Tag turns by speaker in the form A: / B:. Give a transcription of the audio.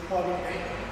A: For.